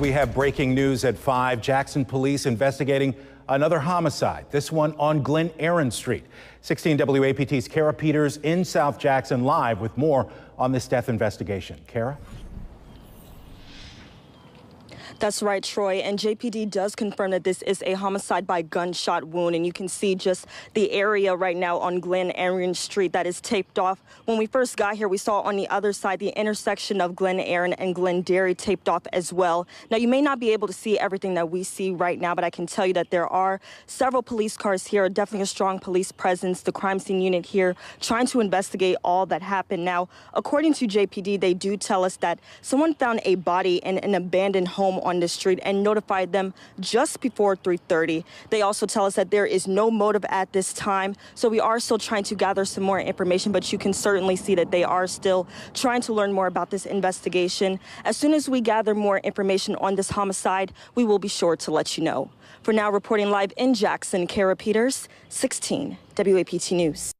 We have breaking news at 5. Jackson police investigating another homicide, this one on Glen Erin Street. 16 WAPT's Kara Peters in South Jackson live with more on this death investigation. Kara? That's right, Troy. And JPD does confirm that this is a homicide by gunshot wound. And you can see just the area right now on Glen Erin Street that is taped off. When we first got here, we saw on the other side the intersection of Glen Erin and Glendarry taped off as well. Now, you may not be able to see everything that we see right now, but I can tell you that there are several police cars here, definitely a strong police presence, the crime scene unit here trying to investigate all that happened. Now, according to JPD, they do tell us that someone found a body in an abandoned home on the street and notified them just before 3.30. They also tell us that there is no motive at this time, so we are still trying to gather some more information, but you can certainly see that they are still trying to learn more about this investigation. As soon as we gather more information on this homicide, we will be sure to let you know. For now, reporting live in Jackson, Kara Peters, 16 WAPT News.